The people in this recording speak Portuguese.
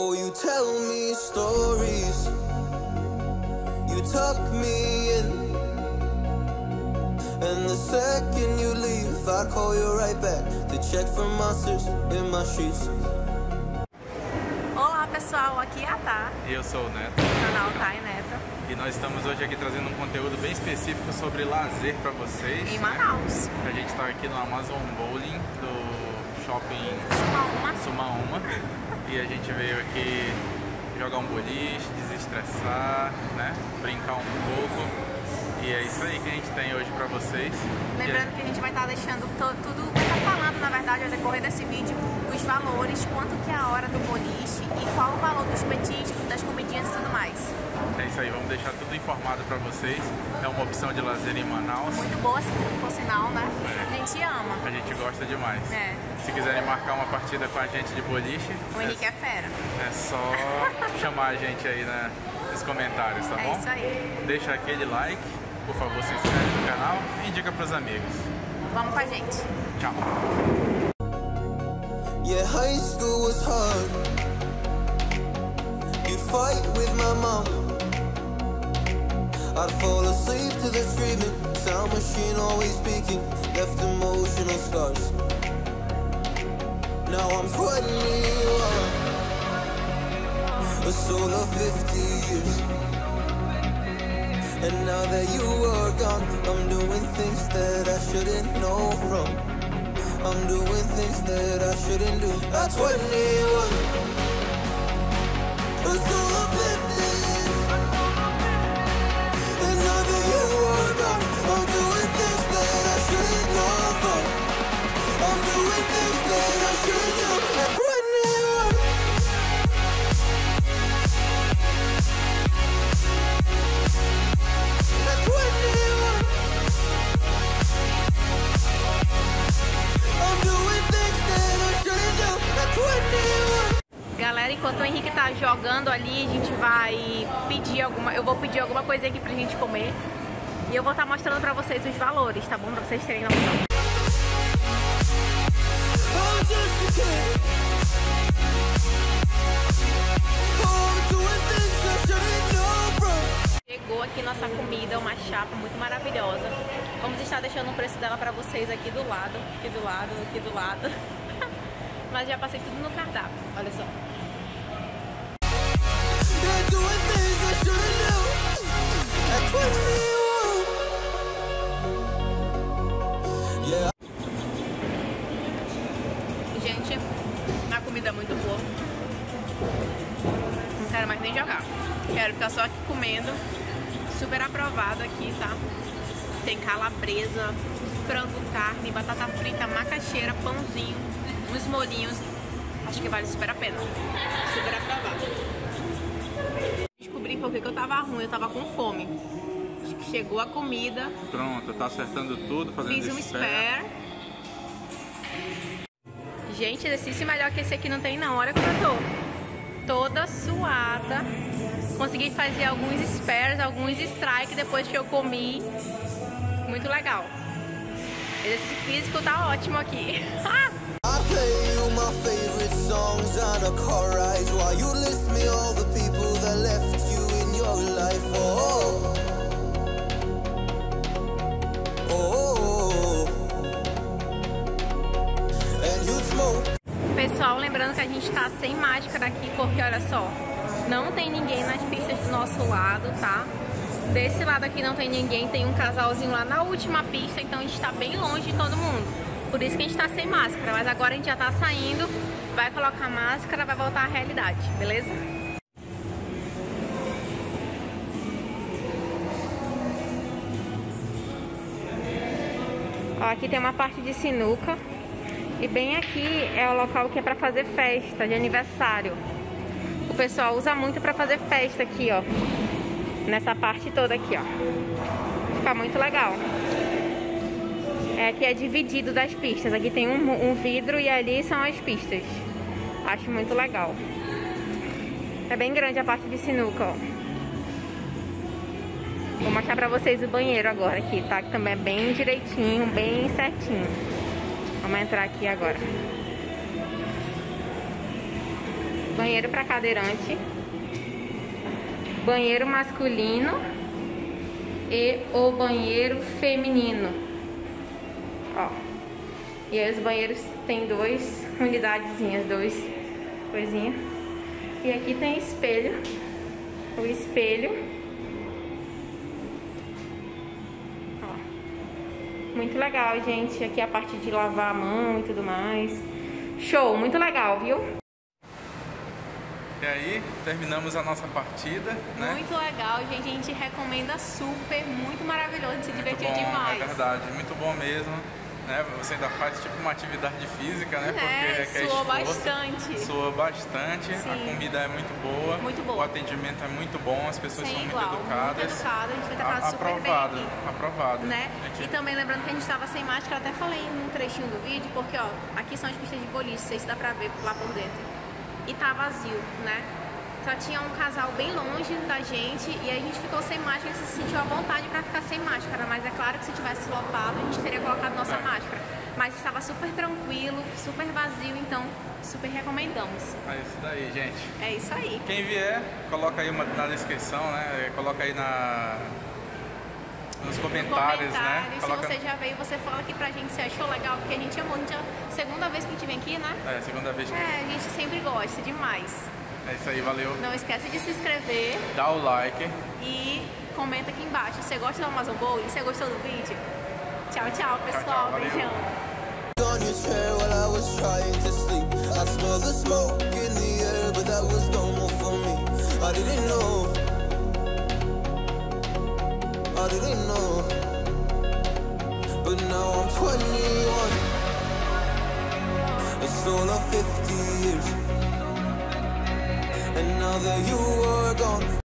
Oh, you tell me stories. You tuck me in. And the second you leave, I call you right back to check for monsters in my sheets. Olá pessoal, aqui é a Tá, E eu sou o Neto. do canal Tá e Neta, E nós estamos hoje aqui trazendo um conteúdo bem específico sobre lazer para vocês. em Manaus. A gente está aqui no Amazon Bowling do shopping Suma uma. Sumaúma. E a gente veio aqui jogar um boliche, desestressar, né? Brincar um pouco. E é isso aí que a gente tem hoje para vocês. Lembrando que a gente vai estar deixando to- tudo, vai estar falando na verdade ao decorrer desse vídeo, os valores, quanto que é a hora do boliche e qual o valor dos petiscos, das comidinhas e tudo mais. É isso aí, vamos deixar tudo informado para vocês. É uma opção de lazer em Manaus. Muito boa, por sinal, né? A gente ama. A gente gosta demais. É. Se quiserem marcar uma partida com a gente de boliche, O Henrique é fera. É só chamar a gente aí na- nos comentários, tá É bom? isso aí. Deixa aquele like, por favor, se inscreve no canal e indica pros amigos. Vamos com a gente. Tchau! Yeah, high school was hard. You'd fight with my mom. I'd fall asleep to the screaming. Sound machine always speaking. Left emotional scars. Now I'm 21. A soul of 50 years. And now that you are gone, I'm doing things that I shouldn't know from. I'm doing things that I shouldn't do. At 21, a soul of 50 Galera, enquanto o Henrique tá jogando ali, a gente vai pedir alguma. Eu vou pedir alguma coisa aqui pra gente comer. E eu vou estar mostrando pra vocês os valores, tá bom? Pra vocês terem noção. Chegou aqui nossa comida, uma chapa muito maravilhosa. Vamos estar deixando o preço dela pra vocês aqui do lado, aqui do lado, aqui do lado. Mas já passei tudo no cardápio, olha só. Mais nem jogar. Quero ficar só aqui comendo. Super aprovado aqui, tá? Tem calabresa, frango, carne, batata frita, macaxeira, pãozinho, uns molhinhos. Acho que vale super a pena. Super aprovado. Descobri por que eu tava ruim, eu tava com fome. Chegou a comida, Pronto, tá acertando tudo, fazendo fiz um spare. spare. Gente, exercício melhor que esse aqui não tem não. Olha como eu tô. Toda suada. Consegui fazer alguns spares, alguns strike depois que eu comi. Muito legal. Exercício físico tá ótimo aqui. Pessoal, lembrando que a gente tá sem máscara aqui, porque olha só, não tem ninguém nas pistas do nosso lado, tá? Desse lado aqui não tem ninguém, tem um casalzinho lá na última pista, então a gente tá bem longe de todo mundo. Por isso que a gente tá sem máscara, mas agora a gente já tá saindo, vai colocar máscara, vai voltar à realidade, beleza? Ó, aqui tem uma parte de sinuca. E bem aqui é o local que é pra fazer festa de aniversário. O pessoal usa muito pra fazer festa aqui, ó. Nessa parte toda aqui, ó. Fica muito legal. É que é dividido das pistas. Aqui tem um, um vidro e ali são as pistas. Acho muito legal. É bem grande a parte de sinuca, ó. Vou mostrar pra vocês o banheiro agora aqui, tá? Que também é bem direitinho, bem certinho. Vamos entrar aqui agora. banheiro para cadeirante, banheiro masculino e o banheiro feminino. Ó. E aí os banheiros tem dois unidadezinhas, dois coisinha. E aqui tem espelho. O espelho. Muito legal, gente. Aqui a parte de lavar a mão e tudo mais. Show, muito legal, viu? E aí, terminamos a nossa partida, né? Muito legal, gente. A gente recomenda super, muito maravilhoso, se divertiu bom, demais. é verdade, muito bom mesmo. Né? Você ainda faz tipo uma atividade física, né? Porque requer Suou esforço. bastante. Soa bastante, a Sim. comida é muito boa, Muito boa. o atendimento é muito bom, as pessoas Sem são muito igual, educadas. muito educada, a gente foi A- tratada super bem aprovado, aqui. aprovado. né? A gente- E também lembrando que a gente estava sem máscara, eu até falei num trechinho do vídeo, porque ó, aqui são as pistas de boliche, não sei se dá pra ver lá por dentro. E tá vazio, né? Só tinha um casal bem longe da gente e a gente ficou sem máscara, a gente se sentiu à vontade pra ficar sem máscara, mas é claro que se tivesse lotado, a gente teria colocado nossa É. máscara. Super tranquilo, super vazio, então super recomendamos. É isso daí, gente. É isso aí. Quem vier, coloca aí uma, na descrição, né? Coloca aí na, nos comentários, né? Coloca... se você já veio, você fala aqui pra gente se achou legal, porque a gente amou. A gente é a segunda vez que a gente vem aqui, né? É, segunda vez. que- É, a gente sempre gosta demais. É isso aí, valeu. Não esquece de se inscrever Dá o like. e comenta aqui embaixo. Você gosta do Amazon Bowl? Você gostou do vídeo? Tchau, tchau, pessoal. tchau, valeu. Beijão. On your chair while I was trying to sleep. I smell the smoke in the air, but that was normal for me. I didn't know. I didn't know. But now I'm 21. It's all of 50 years. And now that you are gone.